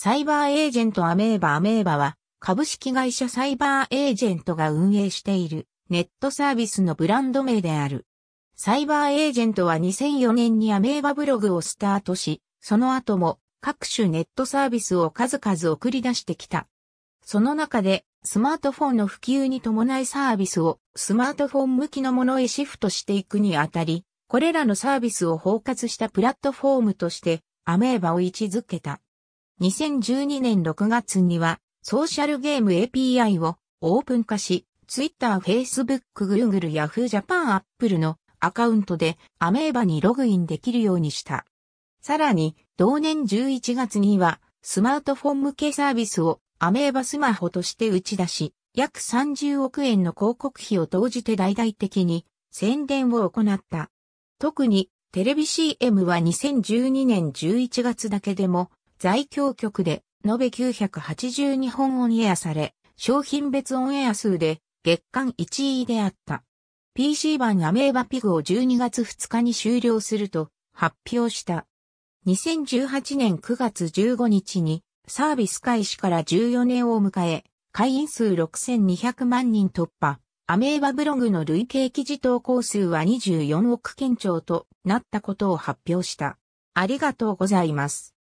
サイバーエージェントアメーバアメーバは株式会社サイバーエージェントが運営しているネットサービスのブランド名である。サイバーエージェントは2004年にアメーバブログをスタートし、その後も各種ネットサービスを数々送り出してきた。その中でスマートフォンの普及に伴いサービスをスマートフォン向きのものへシフトしていくにあたり、これらのサービスを包括したプラットフォームとしてアメーバを位置づけた。2012年6月にはソーシャルゲーム API をオープン化し、Twitter、Facebook、Google、Yahoo、Japan、Apple のアカウントでアメーバにログインできるようにした。さらに、同年11月にはスマートフォン向けサービスをアメーバスマホとして打ち出し、約30億円の広告費を投じて大々的に宣伝を行った。特にテレビ CM は2012年11月だけでも在京局で延べ982本オンエアされ、商品別オンエア数で月間1位であった。PC 版アメーバピグを12月2日に終了すると発表した。2018年9月15日にサービス開始から14年を迎え、会員数6200万人突破。アメーバブログの累計記事投稿数は24億件超となったことを発表した。ありがとうございます。